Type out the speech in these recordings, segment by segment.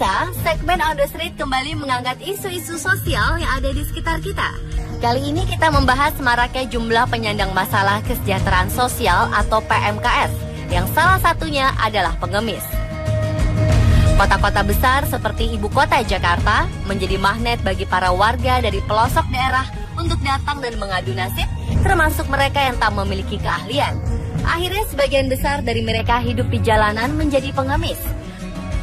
pemirsa, segmen On The Street kembali mengangkat isu-isu sosial yang ada di sekitar kita. Kali ini kita membahas maraknya jumlah penyandang masalah kesejahteraan sosial atau PMKS, yang salah satunya adalah pengemis. Kota-kota besar seperti ibu kota Jakarta menjadi magnet bagi para warga dari pelosok daerah untuk datang dan mengadu nasib, termasuk mereka yang tak memiliki keahlian. Akhirnya sebagian besar dari mereka hidup di jalanan menjadi pengemis.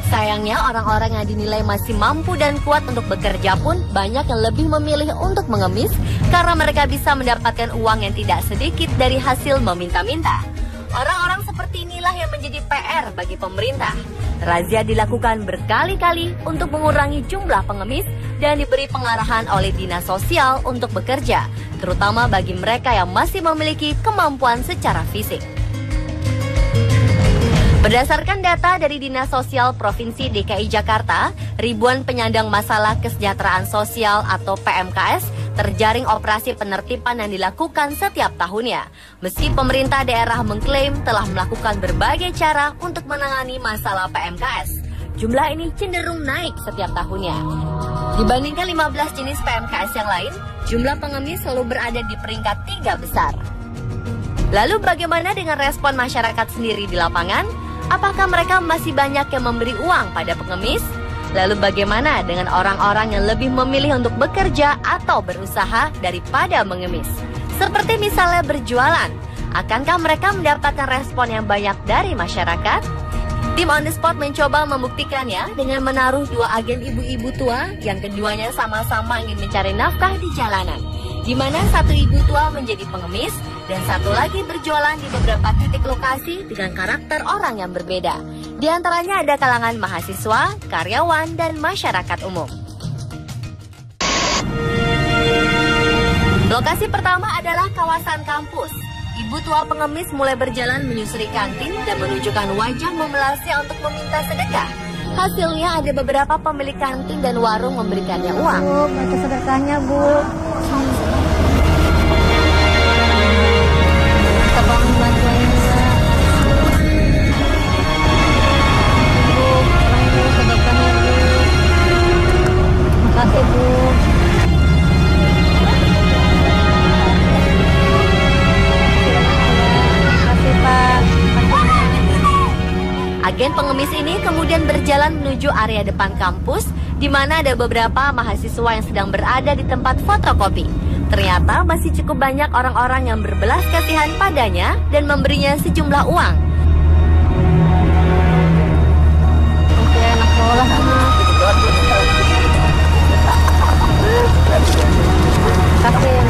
Sayangnya orang-orang yang dinilai masih mampu dan kuat untuk bekerja pun banyak yang lebih memilih untuk mengemis karena mereka bisa mendapatkan uang yang tidak sedikit dari hasil meminta-minta. Orang-orang seperti inilah yang menjadi PR bagi pemerintah. Razia dilakukan berkali-kali untuk mengurangi jumlah pengemis dan diberi pengarahan oleh dinas sosial untuk bekerja, terutama bagi mereka yang masih memiliki kemampuan secara fisik. Berdasarkan data dari Dinas Sosial Provinsi DKI Jakarta, ribuan penyandang masalah kesejahteraan sosial atau PMKS terjaring operasi penertiban yang dilakukan setiap tahunnya. Meski pemerintah daerah mengklaim telah melakukan berbagai cara untuk menangani masalah PMKS, jumlah ini cenderung naik setiap tahunnya. Dibandingkan 15 jenis PMKS yang lain, jumlah pengemis selalu berada di peringkat tiga besar. Lalu bagaimana dengan respon masyarakat sendiri di lapangan? Apakah mereka masih banyak yang memberi uang pada pengemis? Lalu bagaimana dengan orang-orang yang lebih memilih untuk bekerja atau berusaha daripada mengemis? Seperti misalnya berjualan, akankah mereka mendapatkan respon yang banyak dari masyarakat? Tim On The Spot mencoba membuktikannya dengan menaruh dua agen ibu-ibu tua yang keduanya sama-sama ingin mencari nafkah di jalanan. Di mana satu ibu tua menjadi pengemis dan satu lagi berjualan di beberapa titik lokasi dengan karakter orang yang berbeda. Di antaranya ada kalangan mahasiswa, karyawan, dan masyarakat umum. Lokasi pertama adalah kawasan kampus. Ibu tua pengemis mulai berjalan menyusuri kantin dan menunjukkan wajah memelasnya untuk meminta sedekah. Hasilnya ada beberapa pemilik kantin dan warung memberikannya uang. Bu, baca sedekahnya, Bu. Agen pengemis ini kemudian berjalan menuju area depan kampus di mana ada beberapa mahasiswa yang sedang berada di tempat fotokopi. Ternyata masih cukup banyak orang-orang yang berbelas kasihan padanya dan memberinya sejumlah uang. Oke, sama.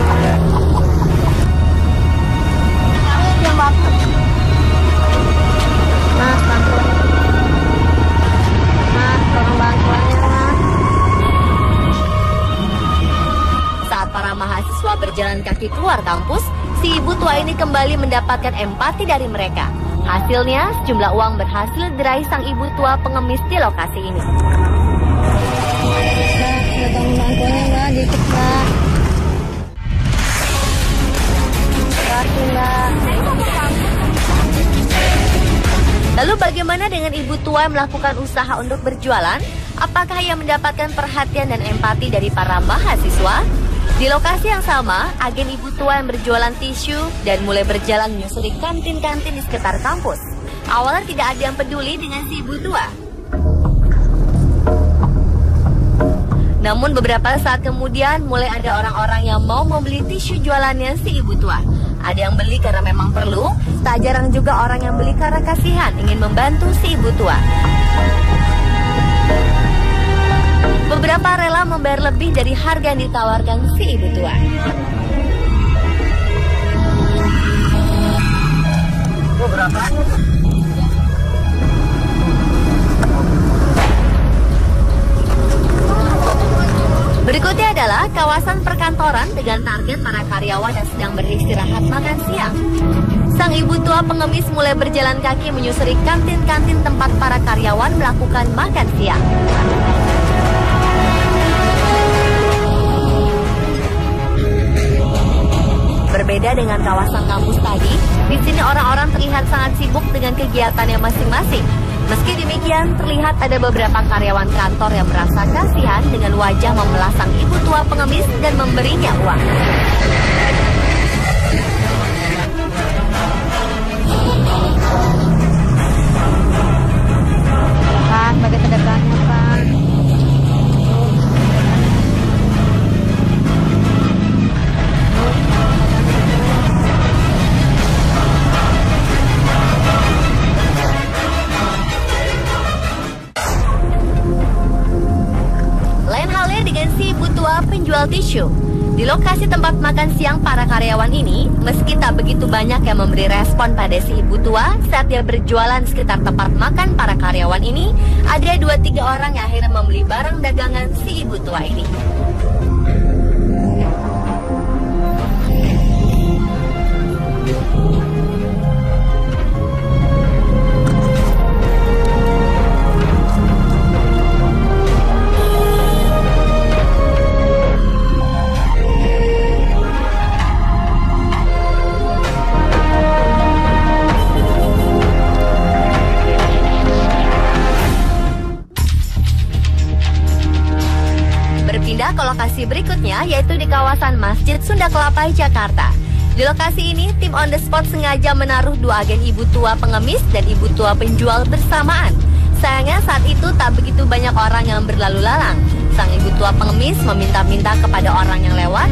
Ini kembali mendapatkan empati dari mereka. Hasilnya, sejumlah uang berhasil diraih sang ibu tua pengemis di lokasi ini. Lalu bagaimana dengan ibu tua yang melakukan usaha untuk berjualan? Apakah ia mendapatkan perhatian dan empati dari para mahasiswa? Di lokasi yang sama, agen ibu tua yang berjualan tisu dan mulai berjalan menyusuri kantin-kantin di sekitar kampus. Awalnya tidak ada yang peduli dengan si ibu tua. Namun beberapa saat kemudian mulai ada orang-orang yang mau membeli tisu jualannya si ibu tua. Ada yang beli karena memang perlu, tak jarang juga orang yang beli karena kasihan ingin membantu si ibu tua. Beberapa rela membayar lebih dari harga yang ditawarkan si ibu tua. Berikutnya adalah kawasan perkantoran dengan target para karyawan yang sedang beristirahat makan siang. Sang ibu tua pengemis mulai berjalan kaki menyusuri kantin-kantin tempat para karyawan melakukan makan siang. Dengan kawasan kampus tadi, di sini orang-orang terlihat sangat sibuk dengan kegiatannya masing-masing. Meski demikian, terlihat ada beberapa karyawan kantor yang merasa kasihan dengan wajah memelasang ibu tua pengemis dan memberinya uang. Tua penjual tisu. Di lokasi tempat makan siang para karyawan ini, meski tak begitu banyak yang memberi respon pada si ibu tua saat dia berjualan sekitar tempat makan para karyawan ini, ada dua tiga orang yang akhirnya membeli barang dagangan si ibu tua ini. Berikutnya yaitu di kawasan Masjid Sunda Kelapa, Jakarta. Di lokasi ini, tim on the spot sengaja menaruh dua agen ibu tua pengemis dan ibu tua penjual bersamaan. Sayangnya saat itu tak begitu banyak orang yang berlalu lalang. Sang ibu tua pengemis meminta-minta kepada orang yang lewat.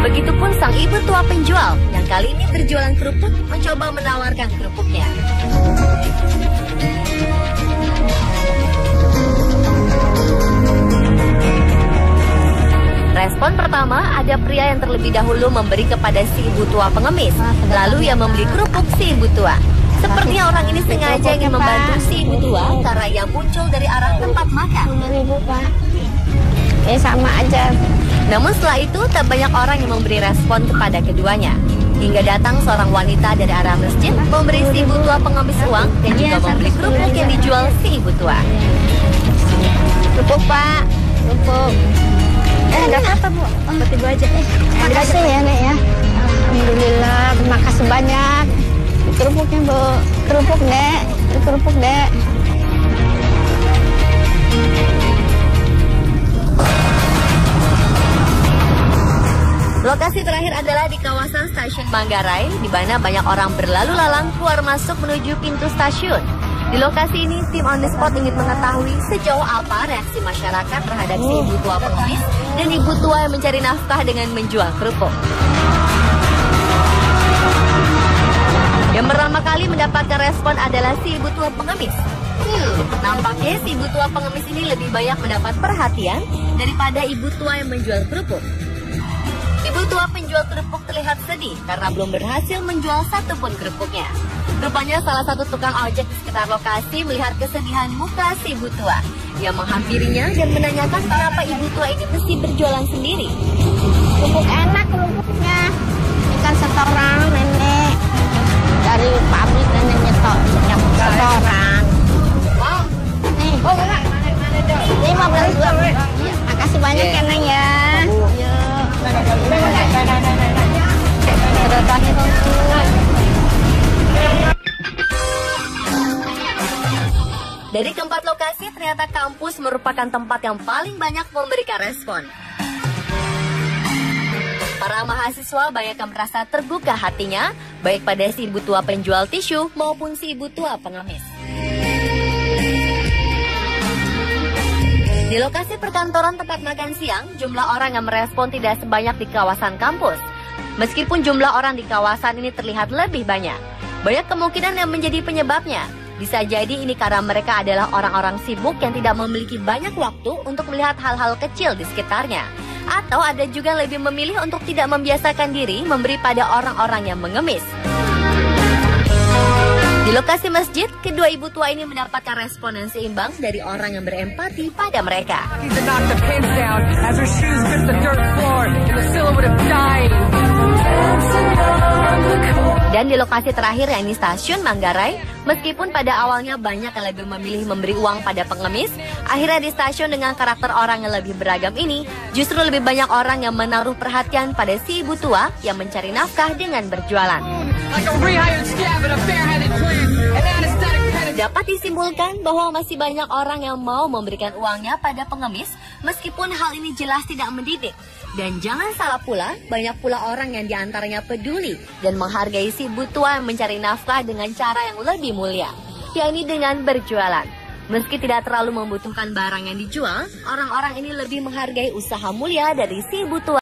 Begitupun sang ibu tua penjual yang kali ini berjualan kerupuk mencoba menawarkan kerupuknya. Pertama, ada pria yang terlebih dahulu memberi kepada si ibu tua pengemis, lalu ia membeli kerupuk si ibu tua. Sepertinya orang ini sengaja ingin membantu si ibu tua karena ia muncul dari arah tempat makan. Pak. Eh, sama aja. Namun setelah itu, tak banyak orang yang memberi respon kepada keduanya. Hingga datang seorang wanita dari arah masjid memberi si ibu tua pengemis uang dan juga membeli kerupuk yang dijual si ibu tua. Kerupuk, Pak. Kerupuk. Eh, enggak apa-apa, Bu. Buat Ibu aja. Eh, terima kasih ya, Nek ya. Alhamdulillah, terima kasih banyak. Kerupuknya, Bu. Kerupuk, Dek. Kerupuk, Dek. Lokasi terakhir adalah di kawasan stasiun Manggarai, di mana banyak orang berlalu lalang keluar masuk menuju pintu stasiun. Di lokasi ini, tim on the spot ingin mengetahui sejauh apa reaksi masyarakat terhadap si ibu tua pengemis dan ibu tua yang mencari nafkah dengan menjual kerupuk. Yang pertama kali mendapatkan respon adalah si ibu tua pengemis. Hmm, nampaknya si ibu tua pengemis ini lebih banyak mendapat perhatian daripada ibu tua yang menjual kerupuk. Ibu tua penjual kerupuk terlihat sedih karena belum berhasil menjual satupun kerupuknya. Rupanya salah satu tukang ojek di sekitar lokasi melihat kesedihan muka si ibu tua. Ia menghampirinya dan menanyakan kenapa ibu tua ini mesti berjualan sendiri. Kerupuk enak kerupuknya. Dari keempat lokasi, ternyata kampus merupakan tempat yang paling banyak memberikan respon. Para mahasiswa banyak yang merasa terbuka hatinya, baik pada si ibu tua penjual tisu maupun si ibu tua pengemis. Di lokasi perkantoran tempat makan siang, jumlah orang yang merespon tidak sebanyak di kawasan kampus. Meskipun jumlah orang di kawasan ini terlihat lebih banyak, banyak kemungkinan yang menjadi penyebabnya. Bisa jadi ini karena mereka adalah orang-orang sibuk yang tidak memiliki banyak waktu untuk melihat hal-hal kecil di sekitarnya. Atau ada juga lebih memilih untuk tidak membiasakan diri memberi pada orang-orang yang mengemis. Di lokasi masjid, kedua ibu tua ini mendapatkan respon yang seimbang dari orang yang berempati pada mereka. Dan di lokasi terakhir yakni stasiun Manggarai, meskipun pada awalnya banyak yang lebih memilih memberi uang pada pengemis, akhirnya di stasiun dengan karakter orang yang lebih beragam ini, justru lebih banyak orang yang menaruh perhatian pada si ibu tua yang mencari nafkah dengan berjualan. like Dapat disimpulkan bahwa masih banyak orang yang mau memberikan uangnya pada pengemis meskipun hal ini jelas tidak mendidik. Dan jangan salah pula, banyak pula orang yang di antaranya peduli dan menghargai si butua yang mencari nafkah dengan cara yang lebih mulia, yakni dengan berjualan. Meski tidak terlalu membutuhkan barang yang dijual, orang-orang ini lebih menghargai usaha mulia dari si butua.